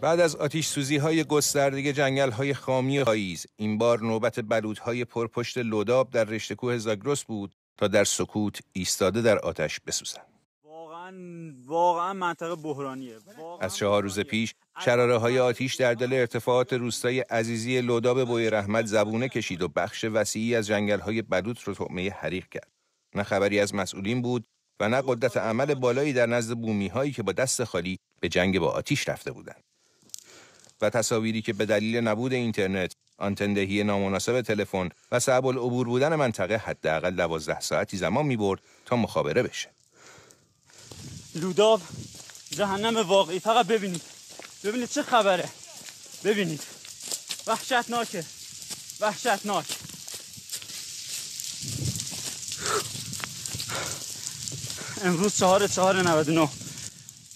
بعد از آتیش سوزی های گسترده جنگل های خامی پاییز این بار نوبت بلود های پرپشت لوداب در رشته کوه زاگرس بود تا در سکوت ایستاده در آتش بسوزند. واقعا واقعا منطقه بحرانیه از چهار روز پیش شراره های آتیش در دل ارتفاعات روستای عزیزی لوداب بوی رحمت زبونه کشید و بخش وسیعی از جنگل های بلوط رو طعمه حریق کرد. نه خبری از مسئولین بود و نه قدرت عمل بالایی در نزد بومی هایی که با دست خالی به جنگ با آتیش رفته بودند. و تصاویری که به دلیل نبود اینترنت، آنتندهی نامناسب تلفن و صعب العبور بودن منطقه حداقل 12 ساعتی زمان می برد تا مخابره بشه. لوداب جهنم واقعی. فقط ببینید. ببینید چه خبره. ببینید. وحشتناکه. وحشتناک. امروز چهار چهار 99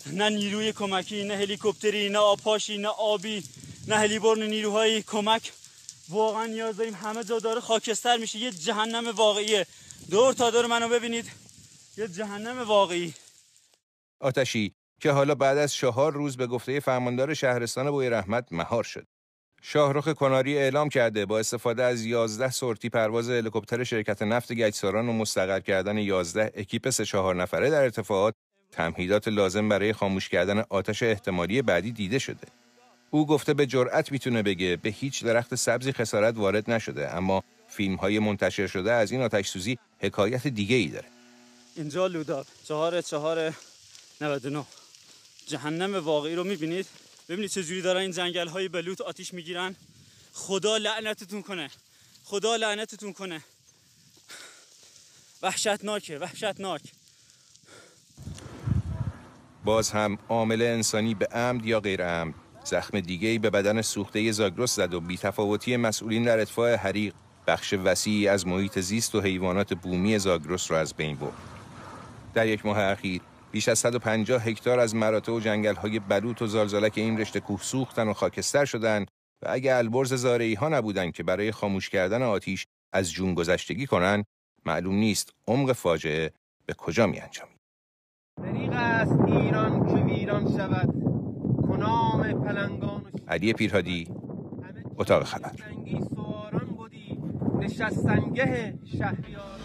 نه نیروی کمکی نه هلیکوپتری نه آپاشی نه آبی نه هلیبرن نیروهای کمک. واقعا نیاز داریم همه جا داره خاکستر میشه. یه جهنم واقعیه. دور تا دور منو ببینید. یه جهنم واقعی. آتشی که حالا بعد از چهار روز به گفته فرماندار شهرستان بوی رحمت مهار شد. شاهرخ کناری اعلام کرده با استفاده از 11 سورتی پرواز هلیکوپتر شرکت نفت گچساران و مستقر کردن 11 اکیپ سه چهار نفره در ارتفاعات تمهیدات لازم برای خاموش کردن آتش احتمالی بعدی دیده شده. او گفته به جرأت می‌تونه بگه به هیچ درخت سبزی خسارت وارد نشده اما فیلم های منتشر شده از این آتش سوزی حکایت دیگه ای داره. اینجا لوداب چهار چهار 99 جهنم واقعی رو می‌بینید؟ ببینید چه جوری دارن این جنگل های بلوط آتیش می‌گیرن. خدا لعنتتون کنه. خدا لعنتتون کنه. وحشتناکه وحشتناک. باز هم عامل انسانی به عمد یا غیر عمد زخم دیگه به بدن سوخته زاگرس زد و بیتفاوتی مسئولین در اطفاع حریق بخش وسیعی از محیط زیست و حیوانات بومی زاگرس را از بین برد. در یک ماه اخیر بیش از 150 هکتار از مراتع و جنگل های بلوط و زالزالک این رشته کوه سوختن و خاکستر شدند و اگه البرز زارعی ها نبودند که برای خاموش کردن آتیش از جون گذشتگی کنند معلوم نیست عمق فاجعه به کجا می. است ایران که ویران شود. کنام پلنگان علی پیرهادی اتاق خبر. نشستنگه شهریار